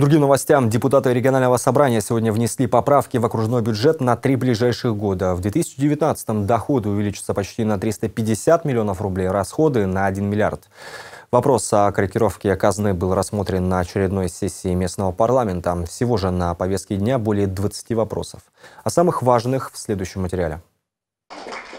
Другим новостям. Депутаты регионального собрания сегодня внесли поправки в окружной бюджет на три ближайших года. В 2019-м доходы увеличатся почти на 350 миллионов рублей, расходы на 1 миллиард. Вопрос о корректировке казны был рассмотрен на очередной сессии местного парламента. Всего же на повестке дня более 20 вопросов. О самых важных в следующем материале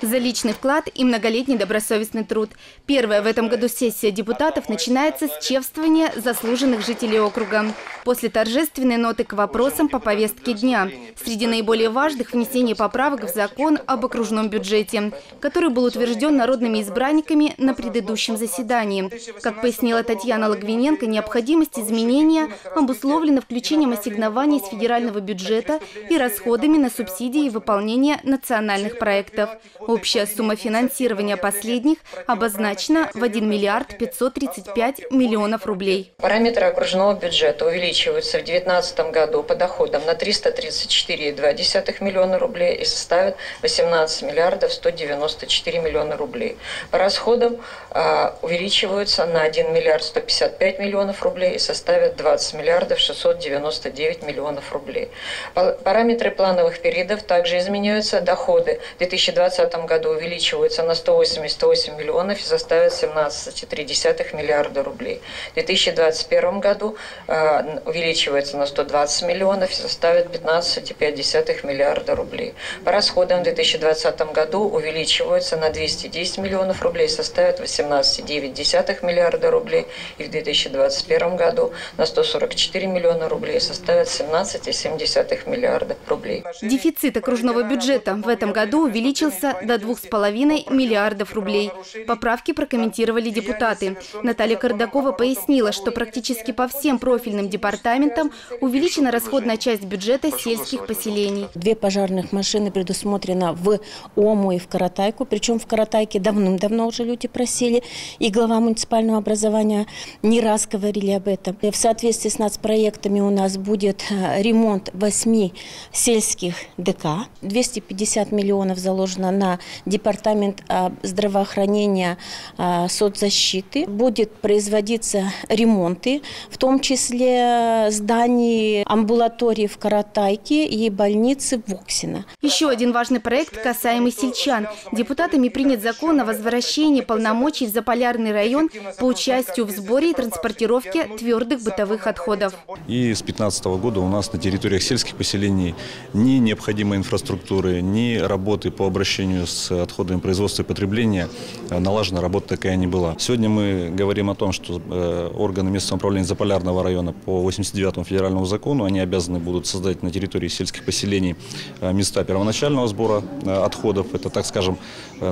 за личный вклад и многолетний добросовестный труд. Первая в этом году сессия депутатов начинается с чествования заслуженных жителей округа. После торжественной ноты к вопросам по повестке дня. Среди наиболее важных внесение поправок в закон об окружном бюджете, который был утвержден народными избранниками на предыдущем заседании. Как пояснила Татьяна Лагвиненко, необходимость изменения обусловлена включением ассигнований из федерального бюджета и расходами на субсидии и выполнение национальных проектов. Общая сумма финансирования последних обозначена в 1 миллиард 535 миллионов рублей. Параметры окружного бюджета увеличиваются в 2019 году по доходам на 334,2 миллиона рублей и составят 18 миллиардов 194 миллиона рублей. По расходам э, увеличиваются на 1 миллиард 155 миллионов рублей и составят 20 миллиардов 699 миллионов рублей. Параметры плановых периодов также изменяются. Доходы в 2020 2020 году увеличиваются на 188 миллионов и составят 17,3 миллиарда рублей. В 2021 году э, увеличивается на 120 миллионов и составит 15,5 миллиарда рублей. По расходам в 2020 году увеличиваются на 210 миллионов рублей и составят 18,9 миллиарда рублей. И в 2021 году на 144 миллиона рублей составят 17,7 миллиарда рублей. Дефицит окружного бюджета в этом году увеличился до 2,5 миллиардов рублей. Поправки прокомментировали депутаты. Наталья Кардакова пояснила, что практически по всем профильным департаментам увеличена расходная часть бюджета сельских поселений. Две пожарных машины предусмотрено в Ому и в Каратайку. Причем в Каратайке давным-давно уже люди просили. И глава муниципального образования не раз говорили об этом. В соответствии с нацпроектами у нас будет э, ремонт восьми сельских ДК. 250 миллионов заложено на Департамент а, здравоохранения, а, соцзащиты. Будет производиться ремонты, в том числе зданий амбулатории в Каратайке и больницы в Оксино. Еще один важный проект, касаемый сельчан. Депутатами принят закон о возвращении полномочий в Заполярный район по участию в сборе и транспортировке твердых бытовых отходов. И с 2015 года у нас на территориях сельских поселений ни необходимой инфраструктуры, ни работы по обращению с отходами производства и потребления э, налажена работа такая не была. Сегодня мы говорим о том, что э, органы местного управления Заполярного района по 89-му федеральному закону, они обязаны будут создать на территории сельских поселений э, места первоначального сбора отходов. Это, так скажем,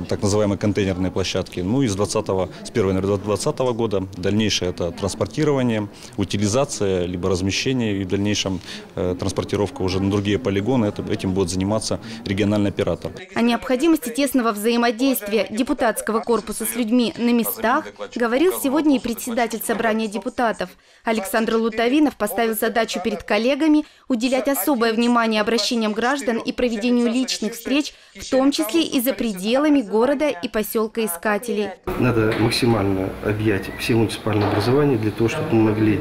так называемые контейнерные площадки. Ну и с, 20 с 1 января 2020 года дальнейшее это транспортирование, утилизация, либо размещение и в дальнейшем транспортировка уже на другие полигоны. Это, этим будет заниматься региональный оператор. О необходимости необходимости тесного взаимодействия депутатского корпуса с людьми на местах говорил сегодня и председатель собрания депутатов. Александр Лутовинов поставил задачу перед коллегами уделять особое внимание обращениям граждан и проведению личных встреч, в том числе и за пределами города и поселка Искателей. Надо максимально объять все муниципальные образования для того, чтобы мы могли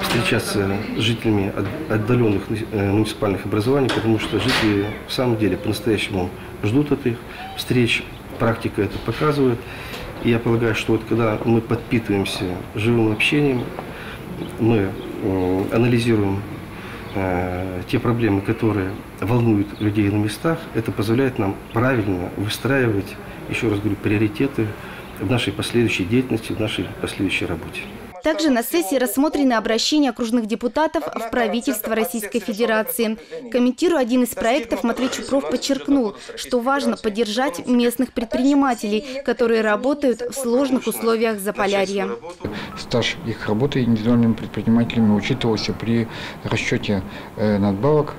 встречаться с жителями отдаленных э, муниципальных образований, потому что жители в самом деле по-настоящему ждут этих встреч, практика это показывает. И я полагаю, что вот когда мы подпитываемся живым общением, мы анализируем э, те проблемы, которые волнуют людей на местах, это позволяет нам правильно выстраивать, еще раз говорю, приоритеты в нашей последующей деятельности, в нашей последующей работе. Также на сессии рассмотрены обращения окружных депутатов в правительство Российской Федерации. Комментируя один из проектов, Матвей Чупров подчеркнул, что важно поддержать местных предпринимателей, которые работают в сложных условиях Заполярья. Стаж их работы индивидуальными предпринимателями учитывался при расчете э, надбавок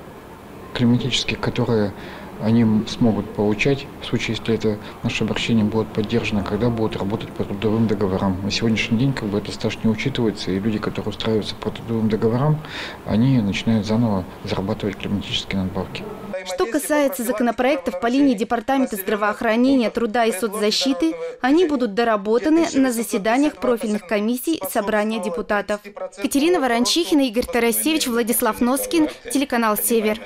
климатических, которые они смогут получать, в случае, если это наше обращение будет поддержано, когда будут работать по трудовым договорам. На сегодняшний день как бы это стаж не учитывается, и люди, которые устраиваются по трудовым договорам, они начинают заново зарабатывать климатические надбавки. Что касается законопроектов по линии Департамента здравоохранения, труда и соцзащиты, они будут доработаны на заседаниях профильных комиссий собрания депутатов. Катерина Ворончихина, Игорь Тарасевич, Владислав Носкин, телеканал «Север».